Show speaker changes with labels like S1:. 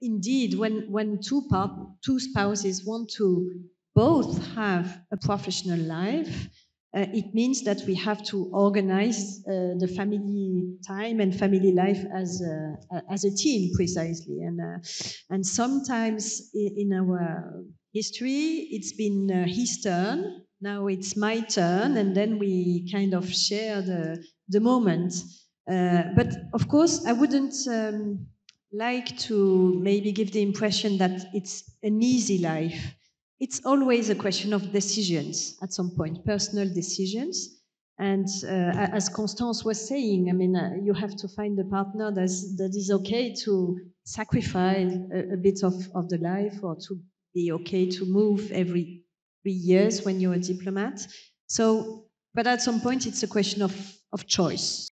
S1: indeed, when, when two, two spouses want to both have a professional life, uh, it means that we have to organize uh, the family time and family life as a, as a team precisely. And uh, and sometimes in our history it's been uh, his turn. Now it's my turn and then we kind of share the the moment. Uh, but of course i wouldn't um, like to maybe give the impression that it's an easy life it's always a question of decisions at some point, personal decisions. And uh, as Constance was saying, I mean, uh, you have to find a partner that's, that is okay to sacrifice a, a, bit of, of the life or to be okay to move every three years when you're a diplomat. So, but at some point, it's a question of, of choice.